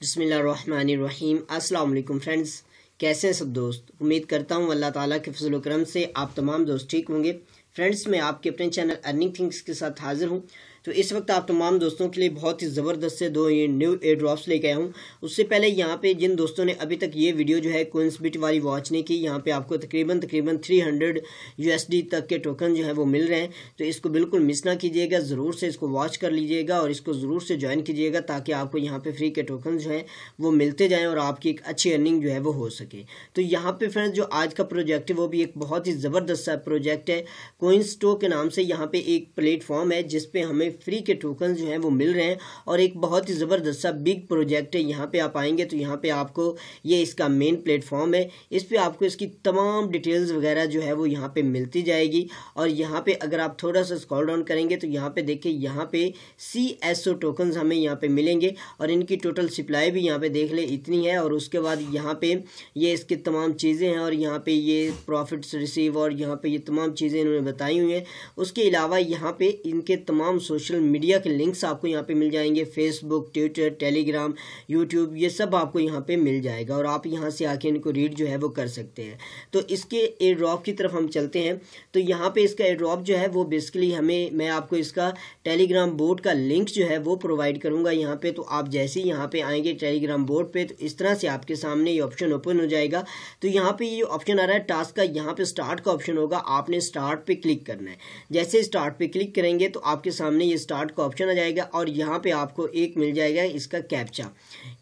बसमीम अल्लाम फ्रेंड्स। कैसे हैं सब दोस्त? उम्मीद करता हूँ अल्लाह ताला के फजल करम से आप तमाम दोस्त ठीक होंगे। फ्रेंड्स, मैं आपके अपने चैनल अर्निंग थिंग्स के साथ हाजिर हूँ। तो इस वक्त आप तमाम दोस्तों के लिए बहुत ही ज़बरदस्त से दो ये न्यू एयर ड्रॉप्स लेके आया हूँ। उससे पहले यहाँ पे जिन दोस्तों ने अभी तक ये वीडियो जो है कोइंस बिट वाली वॉच नहीं की, यहाँ पे आपको तकरीबन तकरीबन 300 यूएसडी तक के टोकन जो है वो मिल रहे हैं। तो इसको बिल्कुल मिस ना कीजिएगा, ज़रूर से इसको वॉच कर लीजिएगा और इसको ज़रूर से ज्वाइन कीजिएगा ताकि आपको यहाँ पे फ्री के टोकन जो हैं वो मिलते जाएँ और आपकी एक अच्छी अर्निंग जो है वो हो सके। तो यहाँ पर फ्रेंड्स जो आज का प्रोजेक्ट है वो भी एक बहुत ही ज़बरदस्त सा प्रोजेक्ट है। कोइंस टो के नाम से यहाँ पर एक प्लेटफॉर्म है जिसपे हमें फ्री के टोकन जो हैं वो मिल रहे हैं और एक बहुत ही ज़बरदस्त सा बिग प्रोजेक्ट है यहाँ पे आप आएँगे तो यहाँ पे आपको ये इसका मेन प्लेटफॉर्म है इस पर आपको इसकी तमाम डिटेल्स वगैरह जो है वो यहाँ पे मिलती जाएगी और यहाँ पे अगर आप थोड़ा सा स्कॉल डाउन करेंगे तो यहाँ पे देखिए यहाँ पे सी एस ओ टोकन हमें यहाँ पे मिलेंगे और इनकी टोटल सप्लाई भी यहाँ पे देख ले इतनी है और उसके बाद यहाँ पे ये इसकी तमाम चीज़ें हैं और यहाँ पे ये प्रॉफिट्स रिसीव और यहाँ पे ये तमाम चीज़ें इन्होंने बताई हुई हैं उसके अलावा यहाँ पे इनके तमाम सोशल मीडिया के लिंक्स आपको यहाँ पे मिल जाएँगे फेसबुक ट्विटर टेलीग्राम यूट्यूब ये सब आपको यहाँ पे मिल जाएगा और आप यहाँ से आके इनको रीड जो है वो कर सकते हैं। तो इसके एयर ड्रॉप की तरफ़ हम चलते हैं। तो यहाँ पे इसका एयर ड्रॉप जो है वो बेसिकली हमें, मैं आपको इसका टेलीग्राम बोर्ड का लिंक जो है वो प्रोवाइड करूँगा यहाँ पर तो आप जैसे ही यहाँ पर आएँगे टेलीग्राम बोर्ड पर तो इस तरह से आपके सामने ये ऑप्शन ओपन हो जाएगा। तो यहाँ पर ये ऑप्शन आ रहा है टास्क का यहाँ पर स्टार्ट का ऑप्शन होगा। आपने स्टार्ट पे क्लिक करना है। जैसे स्टार्ट पे क्लिक करेंगे तो आपके सामने ये स्टार्ट का ऑप्शन आ जाएगा और यहाँ पे आपको एक मिल जाएगा इसका कैप्चा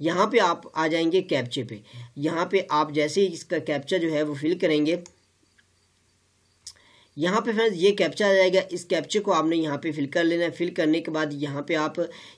यहाँ पे आप आ जाएँगे कैप्चे पे। यहाँ पे आप जैसे ही इसका कैप्चा जो है वो फिल करेंगे यहाँ पे फ्रेंड्स ये कैप्चा आ जाएगा इस कैप्चे को आपने यहाँ पे फिल कर लेना है फिल करने के बाद यहाँ पे आप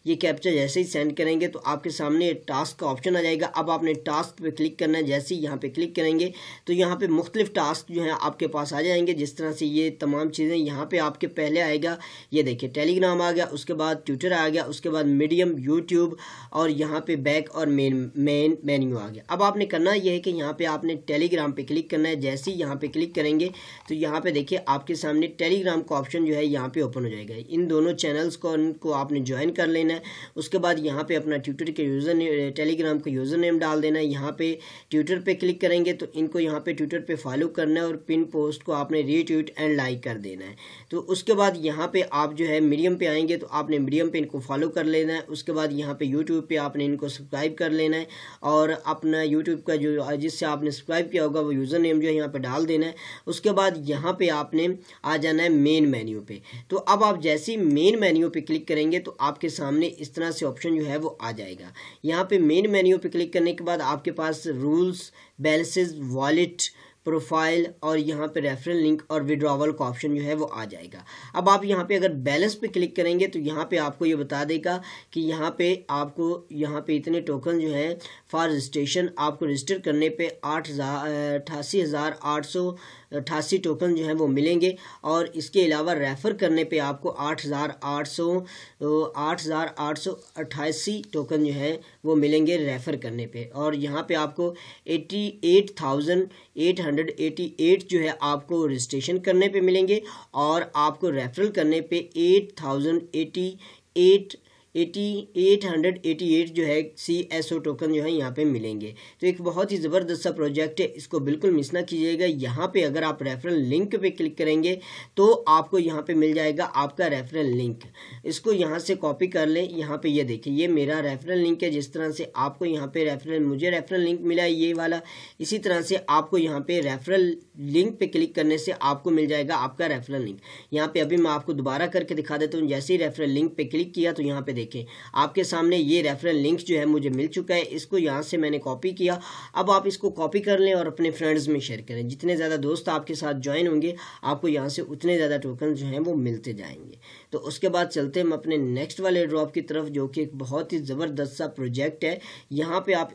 ये कैप्चा जैसे ही सेंड करेंगे तो आपके सामने टास्क का ऑप्शन आ जाएगा अब आपने टास्क पे क्लिक करना है जैसे ही यहाँ पे क्लिक करेंगे तो यहाँ पे मुख्तलिफ़ टास्क जो है आपके पास आ जाएँगे जिस तरह से ये तमाम चीज़ें यहाँ पर आपके पहले आएगा ये देखिए टेलीग्राम आ गया उसके बाद ट्विटर आ गया उसके बाद मीडियम यूट्यूब और यहाँ पर बैक और मेन मेन मेन्यू आ गया अब आपने करना यह है कि यहाँ पर आपने टेलीग्राम पर क्लिक करना है जैसे ही यहाँ पर क्लिक करेंगे तो यहाँ पर देखिए आपके सामने टेलीग्राम का ऑप्शन जो है यहाँ पे ओपन हो जाएगा। इन दोनों चैनल्स को उनको आपने ज्वाइन कर लेना है। उसके बाद यहाँ पे अपना ट्विटर के यूज़र टेलीग्राम का यूज़र नेम डाल देना है। यहाँ पे ट्विटर पे क्लिक करेंगे तो इनको यहाँ पे ट्विटर पे फॉलो करना है और पिन पोस्ट को आपने रीट्वीट एंड लाइक कर देना है। तो उसके बाद यहाँ पे आप जो है मीडियम पे आएँगे तो आपने मीडियम पे इनको फॉलो कर लेना है। उसके बाद यहाँ पे यूट्यूब पे आपने इनको सब्सक्राइब कर लेना है और अपना यूट्यूब का जो, जिससे आपने सब्सक्राइब किया होगा वो यूज़र नेम जो है यहाँ पर डाल देना है। उसके बाद यहाँ पे आपने आ जाना है मेन मेन्यू पे। तो अब आप जैसे ही मेन मेन्यू पे क्लिक करेंगे तो आपके सामने इस तरह से ऑप्शन जो है वो आ जाएगा। यहाँ पे मेन मेन्यू पे क्लिक करने के बाद आपके पास रूल्स बैलेंसेज वॉलेट प्रोफ़ाइल और यहाँ पे रेफरल लिंक और विड्रॉवल का ऑप्शन जो है वो आ जाएगा। अब आप यहाँ पे अगर बैलेंस पे क्लिक करेंगे तो यहाँ पे आपको ये बता देगा कि यहाँ पे आपको, यहाँ पे इतने टोकन जो है फॉर रजिस्ट्रेशन आपको रजिस्टर करने पे आठ हज़ार अठासी हज़ार आठ सौ अट्ठासी टोकन जो है वो मिलेंगे। और इसके अलावा रेफ़र करने पे आपको आठ हज़ार आठ सौ आठ हज़ार आठ सौ अट्ठासी टोकन जो है वो मिलेंगे रेफ़र करने पे। और यहाँ पे आपको eighty eight thousand eight hundred eighty eight जो है आपको रजिस्ट्रेशन करने पे मिलेंगे। और आपको रेफरल करने पे eight thousand eighty eight eighty, eight hundred eighty eight जो है सी एस ओ टोकन जो है यहाँ पे मिलेंगे। तो एक बहुत ही ज़बरदस्त सा प्रोजेक्ट है, इसको बिल्कुल मिस ना कीजिएगा। यहाँ पे अगर आप रेफरल लिंक पे क्लिक करेंगे तो आपको यहाँ पे मिल जाएगा आपका रेफरल लिंक इसको यहाँ से कॉपी कर लें। यहाँ पे ये यह देखिए, ये मेरा रेफरल लिंक है। जिस तरह से आपको यहाँ पे रेफरल मुझे रेफरल लिंक मिला है, ये वाला, इसी तरह से आपको यहाँ पे रेफरल लिंक पे क्लिक करने से आपको मिल जाएगा आपका रेफरल लिंक यहाँ पे अभी मैं आपको दोबारा करके दिखा देता हूँ। जैसे ही रेफरल लिंक पे क्लिक किया तो यहाँ पे देखें। आपके सामने ये रेफरल लिंक जो है मुझे मिल चुका है। इसको यहाँ से मैंने कॉपी किया। अब आप इसको कॉपी कर लें और अपने फ्रेंड्स में शेयर करें। जितने ज़्यादा दोस्त आपके साथ ज्वाइन होंगे, आपको यहाँ से उतने ज़्यादा टोकन जो हैं वो मिलते जाएँगे। तो उसके बाद चलते हम अपने नेक्स्ट वाले ड्रॉप की तरफ़, जो कि एक बहुत ही ज़बरदस्त सा प्रोजेक्ट है। यहाँ पे आप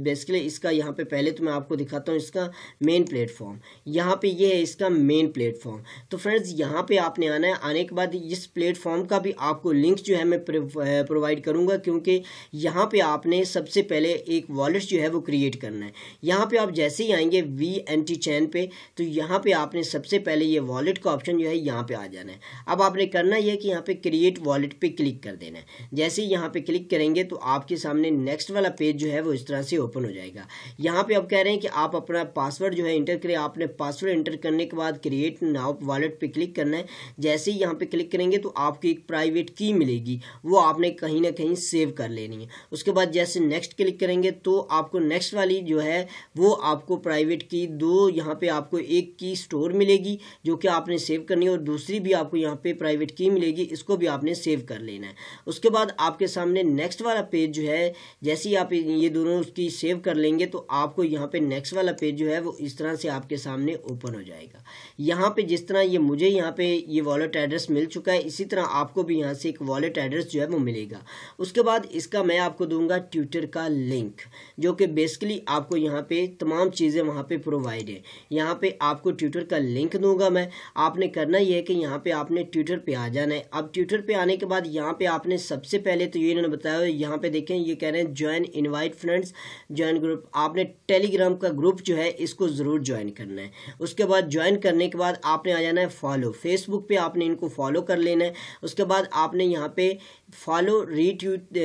बेसिकली इसका यहाँ पे पहले तो मैं आपको दिखाता हूँ इसका मेन प्लेटफॉर्म यहाँ पे ये है इसका मेन प्लेटफॉर्म तो फ्रेंड्स यहाँ पे आपने आना है। आने के बाद इस प्लेटफॉर्म का भी आपको लिंक जो है मैं प्रोवाइड करूँगा क्योंकि यहाँ पे आपने सबसे पहले एक वॉलेट जो है वो क्रिएट करना है। यहाँ पे आप जैसे ही आएँगे वी एन टी चैन पे तो यहाँ पे आपने सबसे पहले ये वॉलेट का ऑप्शन जो है यहाँ पे आ जाना है। अब आपने करना यह कि यहाँ पे क्रिएट वॉलेट पे क्लिक कर देना है। जैसे ही यहाँ पे क्लिक करेंगे तो आपके सामने नेक्स्ट वाला पेज जो है वो इस तरह से ओपन हो जाएगा। यहाँ पे आप कह रहे हैं कि आप अपना पासवर्ड जो है इंटर करें। आपने पासवर्ड इंटर करने के बाद क्रिएट नाउ वॉलेट पे क्लिक करना है। जैसे ही यहाँ पे क्लिक करेंगे तो आपको एक प्राइवेट की मिलेगी। वो आपने कहीं ना कहीं सेव कर लेनी है। उसके बाद जैसे नेक्स्ट क्लिक करेंगे तो आपको नेक्स्ट वाली जो है, वो आपको प्राइवेट की दो, यहाँ पे आपको एक की स्टोर मिलेगी जो कि आपने सेव करनी है और दूसरी भी आपको यहाँ पे प्राइवेट की मिलेगी, इसको भी आपने सेव कर लेना है। उसके बाद आपके सामने नेक्स्ट वाला पेज जो है, जैसे ही आप ये दोनों उसकी सेव कर लेंगे तो आपको यहाँ पे नेक्स्ट वाला पेज जो है, वो इस तरह से आपके सामने ओपन हो जाएगा। यहाँ पे जिस तरह ये मुझे यहाँ पे ये वॉलेट एड्रेस मिल चुका है, इसी तरह आपको भी यहाँ से एक वॉलेट एड्रेस जो है वो मिलेगा। उसके बाद इसका मैं आपको दूँगा ट्विटर का लिंक, जो कि बेसिकली आपको यहाँ पे तमाम चीज़ें वहाँ पे प्रोवाइड है। यहाँ पे आपको ट्विटर का लिंक दूँगा मैं। आपने करना ये है कि यहाँ पे आपने ट्विटर पे आ जाना है। अब ट्विटर पे आने के बाद यहाँ पे आपने सबसे पहले तो ये इन्होंने बताया, यहाँ पे देखें, ये कह रहे हैं join invite friends join group आपने टेलीग्राम का ग्रुप जो है, इसको ज़रूर ज्वाइन करना है। उसके बाद ज्वाइन करने के बाद आपने आ जाना है फॉलो फेसबुक पे आपने इनको फॉलो कर लेना है। उसके बाद आपने यहाँ पे follow retweet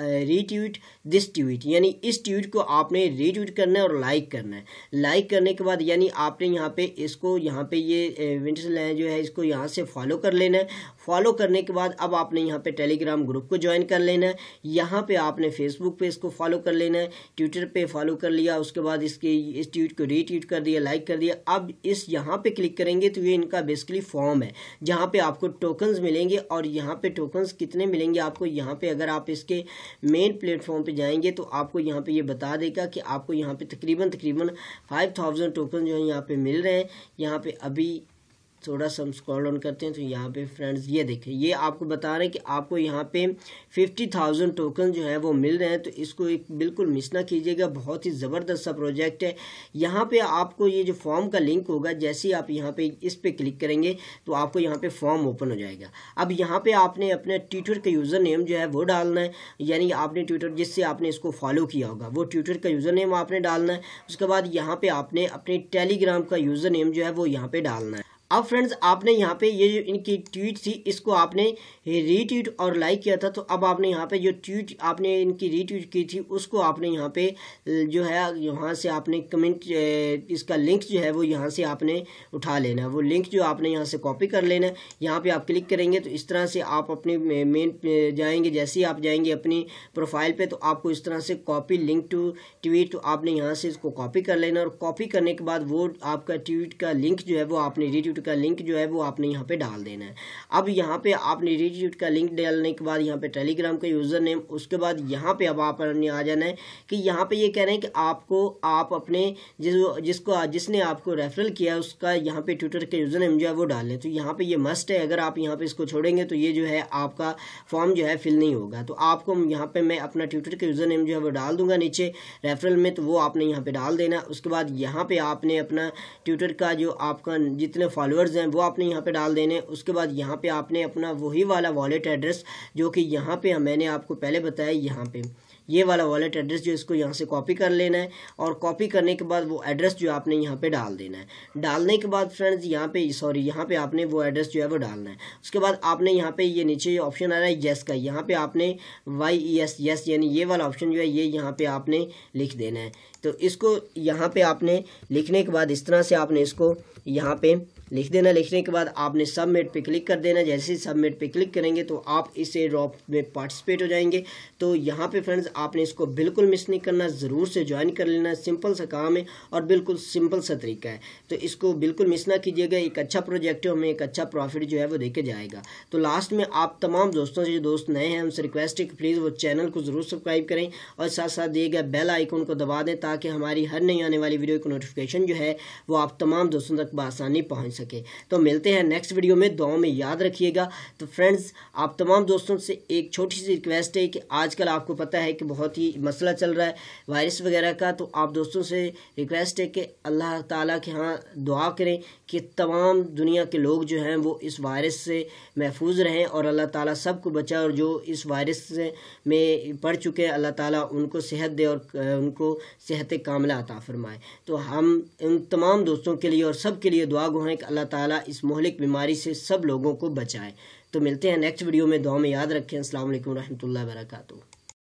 retweet this tweet यानी इस ट्वीट को आपने रीट्वीट करना है और लाइक करना है। लाइक करने के बाद यानी आपने यहाँ पे इसको, यहाँ पे ये विंटर्स लाइन जो है, इसको यहाँ से फॉलो कर लेना है। फॉलो करने के बाद अब आपने यहाँ पे टेलीग्राम ग्रुप को ज्वाइन कर लेना है। यहाँ पे आपने फेसबुक पे इसको फॉलो कर लेना है। ट्विटर पे फॉलो कर लिया, उसके बाद इसके, इस ट्वीट को रीट्वीट कर दिया, लाइक कर दिया। अब इस यहाँ पे क्लिक करेंगे तो ये इनका बेसिकली फॉर्म है, जहाँ पे आपको टोकन्स मिलेंगे और यहाँ पे टोकन्स कितने मिलेंगे आपको? यहाँ पे अगर आप इसके मेन प्लेटफॉर्म पे जाएँगे तो आपको यहाँ पे ये बता देगा कि आपको यहाँ पे तकरीबन तकरीबन फाइव थाउज़ेंड टोकन जो है यहाँ पे मिल रहे हैं। यहाँ पे अभी थोड़ा सा हम स्क्रॉल डाउन करते हैं तो यहाँ पे फ्रेंड्स ये देखें, ये आपको बता रहे हैं कि आपको यहाँ पे फिफ्टी थाउज़ेंड टोकन जो है वो मिल रहे हैं तो इसको एक बिल्कुल मिस ना कीजिएगा, बहुत ही ज़बरदस्त सा प्रोजेक्ट है। यहाँ पे आपको ये जो फॉर्म का लिंक होगा, जैसे ही आप यहाँ पे इस पर क्लिक करेंगे तो आपको यहाँ पे फॉर्म ओपन हो जाएगा। अब यहाँ पे आपने अपने ट्विटर का यूज़र नेम जो है वो डालना है, यानी आपने ट्विटर जिससे आपने इसको फॉलो किया होगा, वो ट्विटर का यूज़र नेम आपने डालना है, उसके बाद यहाँ पे आपने अपने टेलीग्राम का यूज़र नेम जो है वो यहाँ पे डालना है। अब फ्रेंड्स आपने यहाँ पे ये जो इनकी ट्वीट थी, इसको आपने रीट्वीट और लाइक किया था तो अब आपने यहाँ पे जो ट्वीट आपने इनकी रीट्वीट की थी, उसको आपने यहाँ पे जो है, यहाँ से आपने कमेंट इसका लिंक जो है, वो यहाँ से आपने उठा लेना है। वो लिंक जो आपने यहाँ से कॉपी कर लेना है। यहाँ पे आप क्लिक करेंगे तो इस तरह से आप अपने मेन जाएँगे, जैसे ही आप जाएँगे अपनी प्रोफ़ाइल पर तो आपको इस तरह से कॉपी लिंक टू ट्वीट तो आपने यहाँ से इसको कॉपी कर लेना और कॉपी करने के बाद वो आपका ट्वीट का लिंक जो है, वो आपने रीट्वीट का लिंक जो है वो आपने यहाँ पे डाल देना है अब यहाँ पे आपने रीट्यूट का लिंक डालने के बाद यहाँ पे टेलीग्राम का यूज़र नेम उसके बाद यहाँ पे अब आपने आ जाना है कि यहाँ पे ये कह रहे हैं कि आपको आप अपने जिस जिसको जिसने आपको रेफरल किया उसका यहाँ पे ट्विटर का यूज़र नेम जो है वो डाल लें तो यहाँ पे ये मस्ट है अगर आप यहाँ पे इसको छोड़ेंगे तो ये जो है आपका फॉर्म जो है फिल नहीं होगा तो आपको यहाँ पे मैं अपना ट्विटर का यूज़र नेम जो है वो डाल दूँगा नीचे रेफरल में तो वो आपने यहाँ पे डाल देना उसके बाद यहाँ पे आपने अपना ट्विटर का जो आपका जितने फॉलो फॉलोअर्स हैं, वो आपने यहाँ पे डाल देने। उसके बाद यहाँ पे आपने अपना वही वाला वॉलेट एड्रेस जो कि यहाँ पे मैंने आपको पहले बताया यहाँ पे। ये वाला वॉलेट एड्रेस जो इसको यहाँ से कॉपी कर लेना है और कॉपी करने के बाद वो एड्रेस जो आपने यहाँ पे डाल देना है। डालने के बाद फ्रेंड्स यहाँ पे सॉरी यहाँ पे आपने वो एड्रेस जो है वो डालना है। उसके बाद आपने यहाँ पे ये नीचे ऑप्शन आ रहा है येस का। यहाँ पे आपने वाई ई एस यस यानी ये वाला ऑप्शन जो है, ये यहाँ पे आपने लिख देना है। तो इसको यहाँ पे आपने लिखने के बाद इस तरह से आपने इसको यहाँ पे लिख देना। लिखने के बाद आपने सबमिट पे क्लिक कर देना। जैसे ही सबमिट पे क्लिक करेंगे तो आप इस ड्रॉप में पार्टिसिपेट हो जाएँगे। तो यहाँ पे फ्रेंड्स आपने इसको बिल्कुल मिस नहीं करना। ज़रूर से ज्वाइन कर लेना। सिंपल सा काम है और बिल्कुल सिंपल सा तरीका है। तो इसको बिल्कुल मिस ना कीजिएगा। एक अच्छा प्रोजेक्ट है हमें एक अच्छा प्रॉफिट जो है वो देके जाएगा। तो लास्ट में आप तमाम दोस्तों से जो दोस्त नए हैं, उनसे रिक्वेस्ट है कि प्लीज़ वो चैनल को ज़रूर सब्सक्राइब करें और साथ साथ दिए गए बेल आइकन को दबा दें ताकि हमारी हर नई आने वाली वीडियो की नोटिफिकेशन जो है, वो आप तमाम दोस्तों तक बसानी पहुँच सके। तो मिलते हैं नेक्स्ट वीडियो में। दुआ में याद रखिएगा। तो फ्रेंड्स आप तमाम दोस्तों से एक छोटी सी रिक्वेस्ट है कि आजकल आपको पता है कि बहुत ही मसला चल रहा है वायरस वगैरह का। तो आप दोस्तों से रिक्वेस्ट है कि अल्लाह ताला के यहाँ दुआ करें कि तमाम दुनिया के लोग जो हैं, वो इस वायरस से महफूज रहें और अल्लाह ताला सबको बचाए और जो इस वायरस में पड़ चुके हैं, अल्लाह ताला उनको सेहत दे और उनको सेहत कामला अता फरमाए। तो हम उन तमाम दोस्तों के लिए और सब के लिए दुआ गो हैं कि अल्लाह ताला इस मोहलिक बीमारी से सब लोगों को बचाए। तो मिलते हैं नेक्स्ट वीडियो में, दुआ में याद रखें। असल वरहमल वर्का